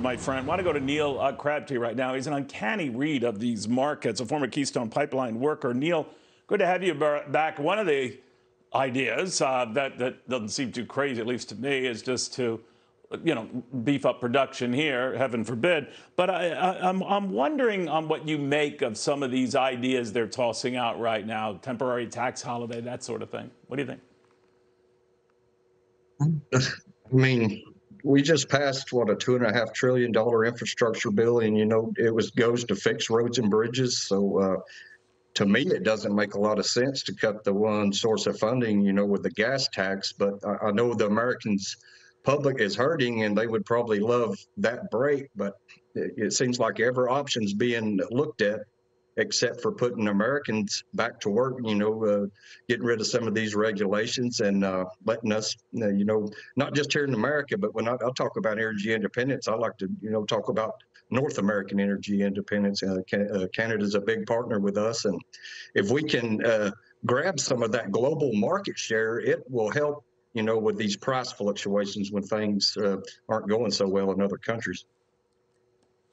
you, my friend. I want to go to Neal uh, Crabtree right now. He's an uncanny read of these markets, a former Keystone Pipeline worker. Neal, good to have you back. One of the ideas uh, that, that doesn't seem too crazy, at least to me, is just to you know, beef up production here, heaven forbid. But I, am I'm, I'm wondering on what you make of some of these ideas they're tossing out right now, temporary tax holiday, that sort of thing. What do you think? I mean, we just passed what a two and a half trillion dollar infrastructure bill, and you know it was goes to fix roads and bridges. So uh, to me, it doesn't make a lot of sense to cut the one source of funding, you know, with the gas tax. But I, I know the Americans public is hurting, and they would probably love that break. But it, it seems like every option's being looked at except for putting Americans back to work, you know, uh, getting rid of some of these regulations and uh, letting us, uh, you know, not just here in America, but when I, I, talk about energy independence, I like to, you know, talk about North American energy independence. Uh, uh Canada's a big partner with us. And if we can uh, grab some of that global market share, it will help, you know, with these price fluctuations when things aren't going so well in other countries.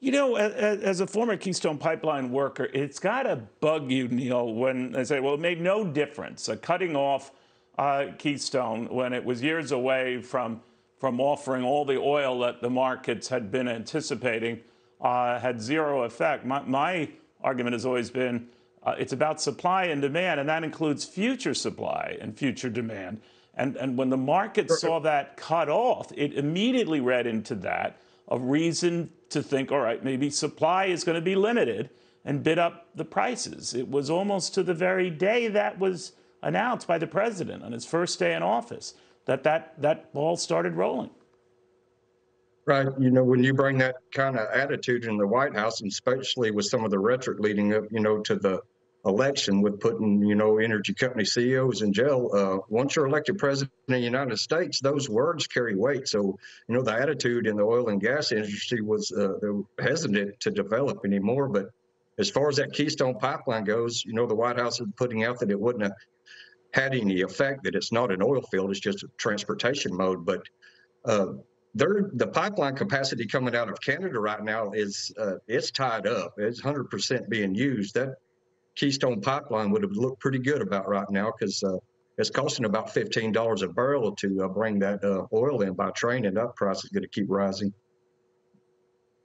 You know, as a former Keystone Pipeline worker, it's got to bug you, Neal, when they say, well, it made no difference. Uh, cutting off uh, Keystone when it was years away from, from offering all the oil that the markets had been anticipating uh, had zero effect. My, my, argument has always been uh, it's about supply and demand, and that includes future supply and future demand. And, and when the market saw that cut off, it immediately read into that a reason to think, all right, maybe supply is going to be limited and bid up the prices. It was almost to the very day that was announced by the president on his first day in office that that, that ball started rolling. Right. You know, when you bring that kind of attitude in the White House, and especially with some of the rhetoric leading up, you know, to the election with putting, you know, energy company CEOs in jail. Uh, once you're elected president of the United States, those words carry weight. So, you know, the attitude in the oil and gas industry was uh, hesitant to develop anymore. But as far as that Keystone pipeline goes, you know, the White House is putting out that it wouldn't have had any effect, that it's not an oil field, it's just a transportation mode. But uh, the pipeline capacity coming out of Canada right now is uh, it's tied up. It's 100% being used. That Keystone Pipeline would have looked pretty good about right now because uh, it's costing about fifteen dollars a barrel to uh, bring that uh, oil in by train, and that price is going to keep rising.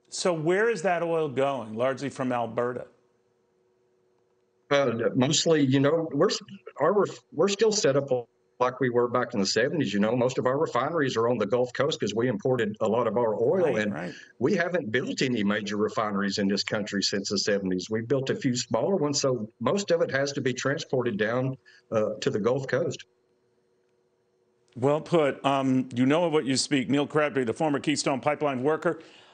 So, where is that oil going? Largely from Alberta. Uh, mostly, you know, we're our, we're still set up like we were back in the 70s. You know, most of our refineries are on the Gulf Coast because we imported a lot of our oil, right, and right. we haven't built any major refineries in this country since the 70s. We've built a few smaller ones, so most of it has to be transported down uh, to the Gulf Coast. Well put. Um, you know what you speak. Neal Crabtree, the former Keystone Pipeline worker.